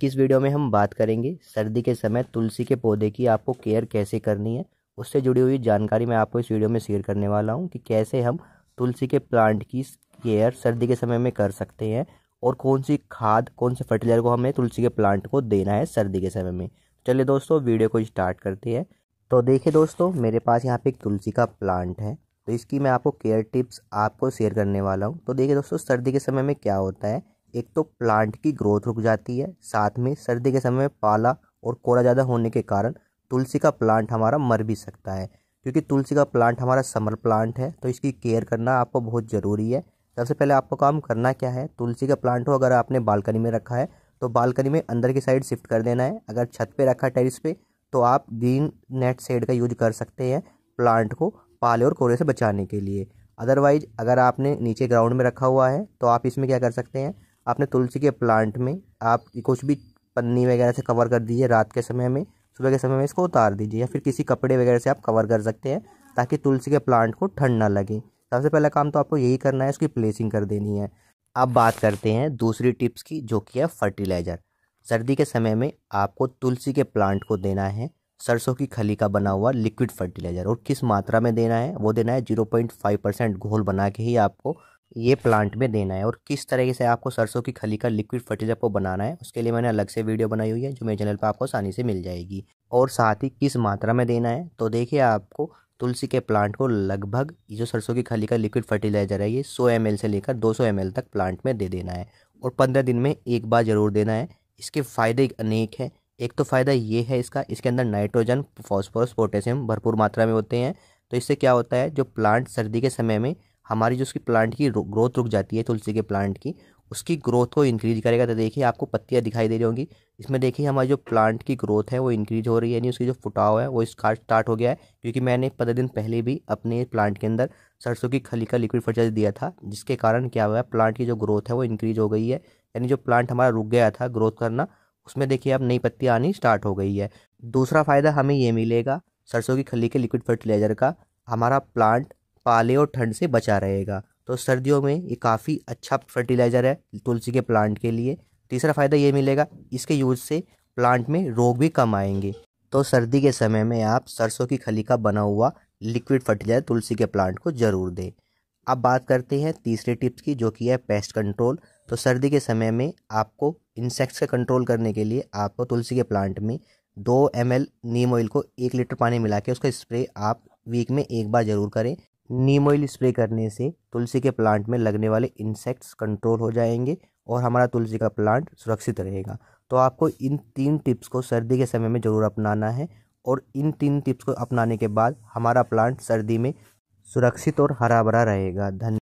किस वीडियो में हम बात करेंगे? सर्दी के समय तुलसी के पौधे की आपको केयर कैसे करनी है? उससे जुड़ी हुई जानकारी मैं आपको इस वीडियो में शेयर करने वाला हूँ कि कैसे हम तुलसी के प्लांट की केयर सर्दी के समय में कर सकते हैं और कौन सी खाद, कौन से फर्टिलाइज़र को हमें तुलसी के प्लांट को देना है सर्दी के समय में। चलिए दोस्तों, वीडियो को स्टार्ट करते हैं। तो देखिए दोस्तों, मेरे पास यहाँ पे एक तुलसी का प्लांट है तो इसकी मैं आपको केयर टिप्स आपको शेयर करने वाला हूँ। तो देखिए दोस्तों, सर्दी के समय में क्या होता है? एक तो प्लांट की ग्रोथ रुक जाती है, साथ में सर्दी के समय में पाला और कोरा ज़्यादा होने के कारण तुलसी का प्लांट हमारा मर भी सकता है। क्योंकि तुलसी का प्लांट हमारा समर प्लांट है तो इसकी केयर करना आपको बहुत ज़रूरी है। सबसे पहले आपको काम करना क्या है? तुलसी का प्लांट हो, अगर आपने बालकनी में रखा है तो बालकनी में अंदर की साइड शिफ्ट कर देना है। अगर छत पे रखा टेरिस पे तो आप ग्रीन नेट शेड का यूज़ कर सकते हैं प्लांट को पाले और कोरे से बचाने के लिए। अदरवाइज़ अगर आपने नीचे ग्राउंड में रखा हुआ है तो आप इसमें क्या कर सकते हैं? आपने तुलसी के प्लांट में आप कुछ भी पन्नी वगैरह से कवर कर दीजिए रात के समय में, सुबह के समय में इसको उतार दीजिए या फिर किसी कपड़े वगैरह से आप कवर कर सकते हैं ताकि तुलसी के प्लांट को ठंड ना लगे। सबसे पहला काम तो आपको यही करना है, उसकी प्लेसिंग कर देनी है। अब बात करते हैं दूसरी टिप्स की, जो कि है फर्टिलाइज़र सर्दी के समय में आपको तुलसी के प्लांट को देना है। सरसों की खली का बना हुआ लिक्विड फर्टिलाइज़र और किस मात्रा में देना है, वो देना है ज़ीरो पॉइंट फाइव परसेंट घोल बना के ही आपको ये प्लांट में देना है और किस तरीके से आपको सरसों की खली का लिक्विड फर्टिलाइज़र को बनाना है, उसके लिए मैंने अलग से वीडियो बनाई हुई है जो मेरे चैनल पर आपको आसानी से मिल जाएगी। और साथ ही किस मात्रा में देना है तो देखिए आपको तुलसी के प्लांट को लगभग जो सरसों की खली का लिक्विड फर्टिलाइज़र है, ये सौ एम से लेकर दो सौ तक प्लांट में दे देना है। और पंद्रह दिन में एक बार ज़रूर देना है। इसके फ़ायदे अनेक हैं। एक तो फ़ायदा ये है इसका, इसके अंदर नाइट्रोजन फॉस्फोरस पोटेशियम भरपूर मात्रा में होते हैं। तो इससे क्या होता है, जो प्लांट सर्दी के समय में हमारी जो उसकी प्लांट की ग्रोथ रुक जाती है तुलसी के प्लांट की, उसकी ग्रोथ को इंक्रीज करेगा। तो देखिए, आपको पत्तियाँ दिखाई दे रही होंगी। इसमें देखिए, हमारी जो प्लांट की ग्रोथ है, वो इंक्रीज हो रही है, यानी उसकी जो फुटाव है, वो स्टार्ट हो गया है। क्योंकि मैंने पंद्रह दिन पहले भी अपने प्लांट के अंदर सरसों की खली का लिक्विड फर्टिलाइज़र दिया था, जिसके कारण क्या हुआ है प्लांट की जो ग्रोथ है, वो इंक्रीज हो गई है। यानी जो प्लांट हमारा रुक गया था ग्रोथ करना, उसमें देखिए, अब नई पत्तियाँ आनी स्टार्ट हो गई है। दूसरा फ़ायदा हमें ये मिलेगा सरसों की खली के लिक्विड फर्टिलाइज़र का। हमारा प्लांट पाले और ठंड से बचा रहेगा। तो सर्दियों में ये काफ़ी अच्छा फर्टिलाइज़र है तुलसी के प्लांट के लिए। तीसरा फ़ायदा ये मिलेगा, इसके यूज़ से प्लांट में रोग भी कम आएँगे। तो सर्दी के समय में आप सरसों की खली का बना हुआ लिक्विड फर्टिलाइज़र तुलसी के प्लांट को ज़रूर दें। अब बात करते हैं तीसरे टिप्स की, जो कि है पेस्ट कंट्रोल तो सर्दी के समय में आपको इंसेक्ट्स का कंट्रोल करने के लिए आपको तुलसी के प्लांट में दो एम एल नीम ऑयल को एक लीटर पानी मिला के उसका स्प्रे आप वीक में एक बार ज़रूर करें। नीम ऑयल स्प्रे करने से तुलसी के प्लांट में लगने वाले इंसेक्ट्स कंट्रोल हो जाएँगे और हमारा तुलसी का प्लांट सुरक्षित रहेगा। तो आपको इन तीन टिप्स को सर्दी के समय में ज़रूर अपनाना है और इन तीन टिप्स को अपनाने के बाद हमारा प्लांट सर्दी में सुरक्षित और हरा भरा रहेगा। धन्यवाद